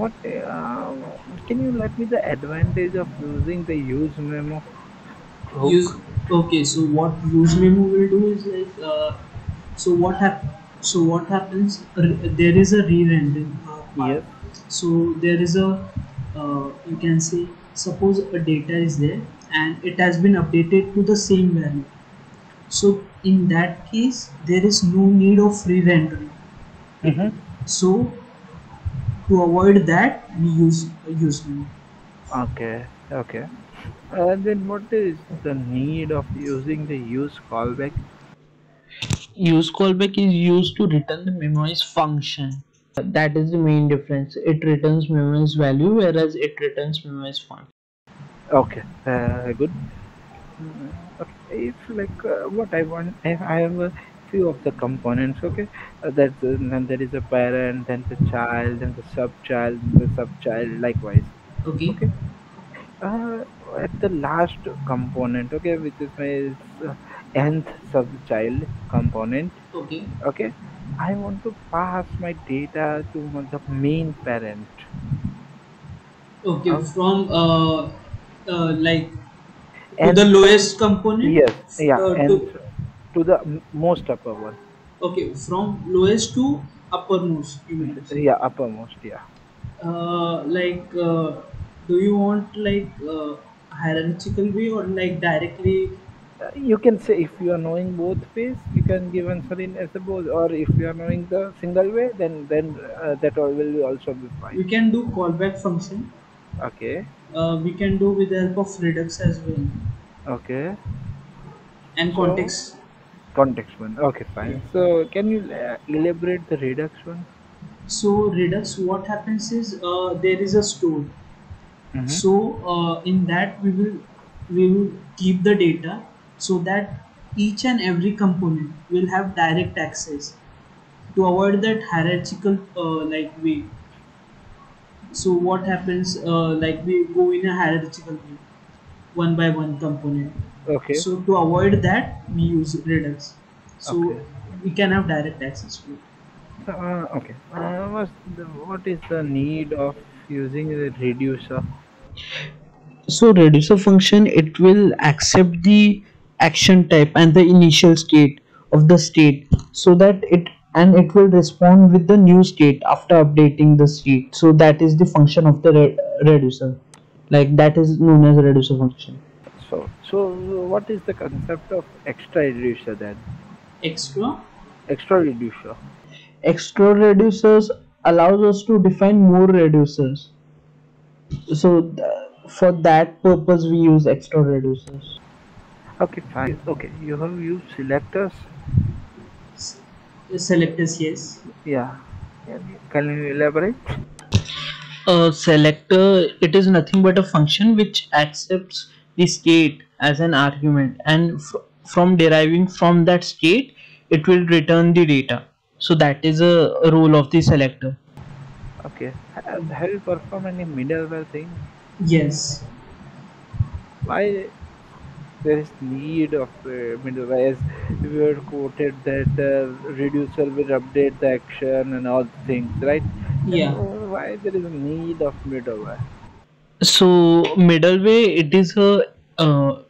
What uh, can you let me the advantage of using the use memo use okay so what use memo will do is like uh, so what hap- so what happens Re- there is a re-rendering uh, Yes. so there is a uh, you can say suppose a data is there and it has been updated to the same value so in that case there is no need of re-rendering Mm-hmm. so to avoid that we use use memo Okay. Okay. Uh, then what is the need of using the use callback? use callback is used to return the memoized function that is the main difference it returns memoized value whereas it returns memoized function Okay. Uh, good. Mm, Okay. If like uh, what I want, if I have a few of the components. Okay. Uh, that uh, then there is a parent, then the child, then the sub-child, the sub-child likewise. okay Okay. Uh, at the last component. Okay, which is my uh, nth sub-child component. okay Okay. I want to pass my data to the main parent. okay Uh, from uh, uh, like to and the lowest component yes, yeah, uh, and to to the most upper one. okay from lowest to uppermost you mean Yeah, uppermost. Yeah. uh, like uh, do you want like uh, hierarchical way or like directly Uh, you can say if you are knowing both ways, you can give answer in as a both, or if you are knowing the single way, then then uh, that all will also be fine. we can do callback function Okay. uh, we can do with the help of redux as well Okay. and So context context one. Okay, fine. yeah So can you uh, elaborate the redux one? so redux what happens is uh, there is a store Mm-hmm. so uh, in that we will we will keep the data so that each and every component will have direct access to avoid that hierarchical uh, like way so what happens uh, like we go in a hierarchical way one by one component Okay. so to avoid that we use redux so Okay. we can have direct access to it uh, okay. Uh, what's the, what is the need of using the reducer? so reducer function it will accept the action type and the initial state of the state so that it and it will respond with the new state after updating the state so that is the function of the re- reducer like that is known as a reducer function So, so what is the concept of extra reducer then? extra Extra reducer. extra reducers allows us to define more reducers so th- for that purpose we use extra reducers Okay, fine. Okay, you have used selectors. S- selectors yes Yeah. Can you elaborate? A selector it is nothing but a function which accepts the state as an argument and fr- from deriving from that state it will return the data so that is a role of the selector Okay. Have, you performed any middleware thing? yes Why there is need of uh, middleware? As we were quoted that uh, reducer will update the action and all the things, right? Yeah uh, why there is a need of middleware? so middleware it is a uh,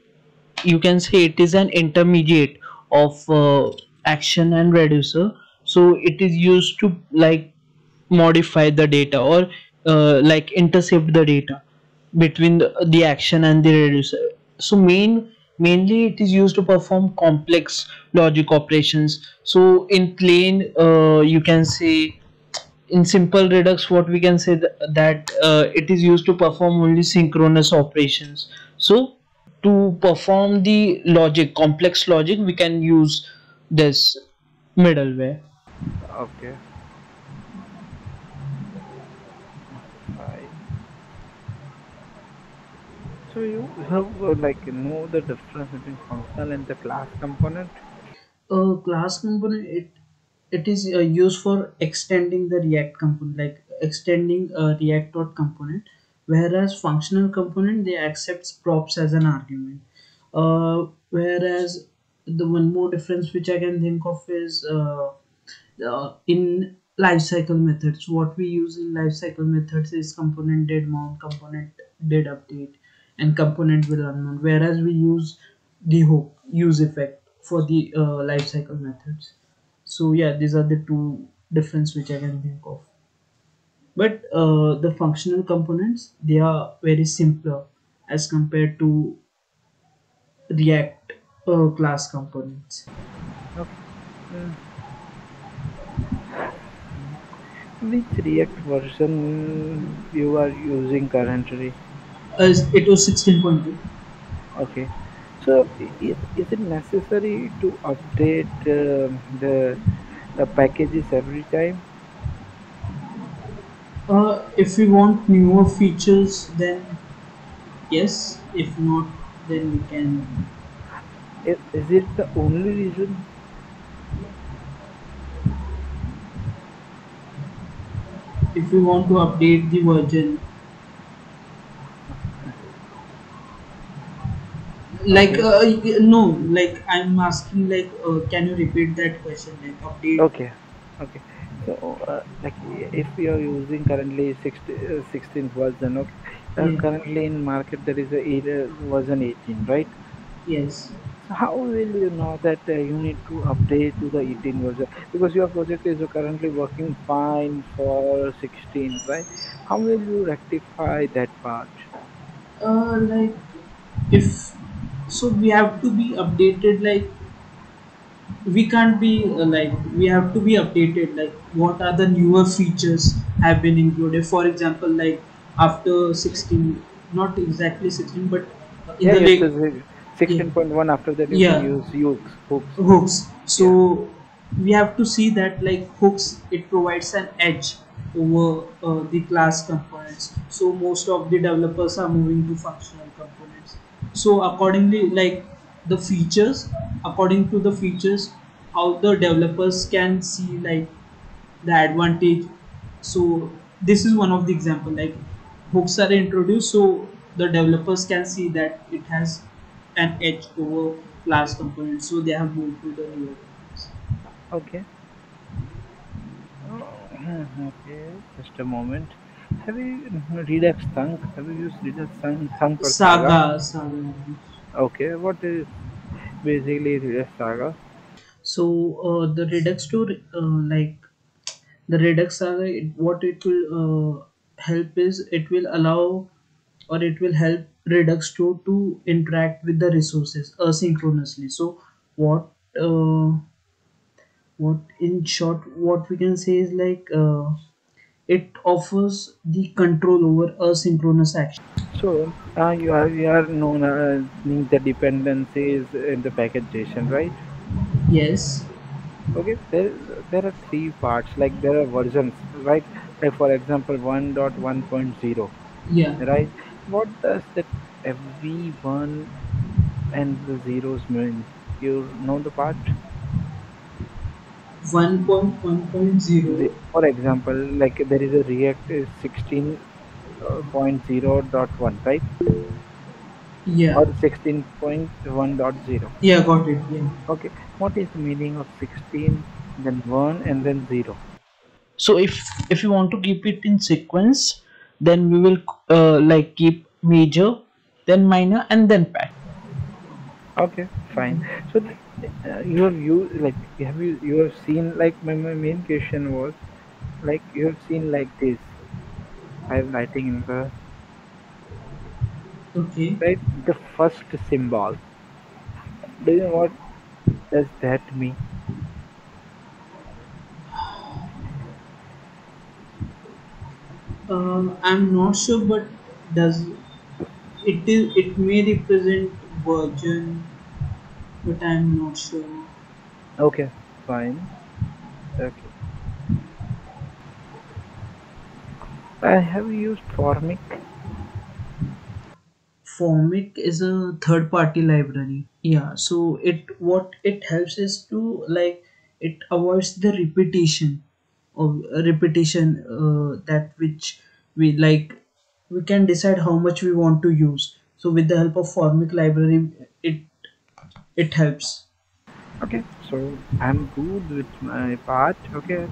you can say it is an intermediate of uh, action and reducer. So it is used to like modify the data or uh, like intercept the data between the, the action and the reducer. So main mainly it is used to perform complex logic operations. So in plain uh, you can say in simple redux what we can say th- that uh, it is used to perform only synchronous operations so to perform the logic complex logic we can use this middleware Okay. So you have uh, like know the difference between functional and the class component? a class component it it is uh, used for extending the react component like extending a react dot component whereas functional component they accepts props as an argument uh, whereas the one more difference which i can think of is uh, uh, in lifecycle methods. What we use in lifecycle methods is component did mount, component did update, and component will unmount. Whereas we use the hook use effect for the uh, lifecycle methods. So yeah, these are the two difference which I can think of. But uh, the functional components they are very simpler as compared to React uh, class components. Okay. Uh, which React version you are using currently? As it was 16.2. Okay. So is, is it necessary to update um the the packages every time? Uh, if we want newer features, then yes. If not, then we can. Is, is it the only reason? If we want to update the version, like uh, no, like I'm asking, like, uh, can you repeat that question? Like update. Okay. Okay. So, uh, like, if we are using currently 60, uh, 16th version, okay, uh, currently in market there is a either version 18, right? Yes. So how will you know that uh, you need to update to the 18 version? Because your project is currently working fine for 16, right? How will you rectify that part? Uh, like if so, we have to be updated. Like we can't be uh, like we have to be updated like what are the newer features have been included for example like after 16 not exactly 16 but in Yeah, the yes, late yes, yes. yeah 16.1 after that you can yeah use hooks, hooks. hooks Yeah. so we have to see that like hooks it provides an edge over uh, the class components so most of the developers are moving to functional so accordingly like the features according to the features how the developers can see like the advantage so this is one of the example like hooks are introduced so the developers can see that it has an edge over class components so they have moved to the newer Okay. Oh, okay. Just a moment. Have you Redux Thunk? Have you used Thunk, Thunk or Saga? saga saga Okay. What is basically Redux Saga? so uh, the redux to uh, like the redux saga it, what it will uh, help is it will allow or it will help redux to to interact with the resources asynchronously so what uh, what in short what we can say is like uh, it offers the control over asynchronous action So uh, you are you are known as knowing the dependencies in the packaging, right? yes Okay. There there are three parts. Like there are versions, right? Like for example, 1.1.0, yeah right? What does that every one and the zeros mean? You know the part? 1.1.0 for example, like there is a React is 16.0.1, right? yeah Or 16.1.0. yeah got it yeah Okay. What is the meaning of 16, then 1, and then 0? so if if you want to keep it in sequence then we will uh, like keep major then minor and then pack Okay, fine. So th- uh, you have you like have you you have seen like my, my main question was like you have seen like this. I'm writing in the okay right the first symbol. Do you know what does that mean? Uh, I'm not sure, but does it is it may represent version, but I'm not sure. Okay, fine. Okay. I have used Formik. Formik is a third party library. Yeah, so it what it helps is to like it avoids the repetition of uh, repetition uh, that which we like we can decide how much we want to use. So with the help of Formik library, it helps. Okay, so I'm good with my part. Okay,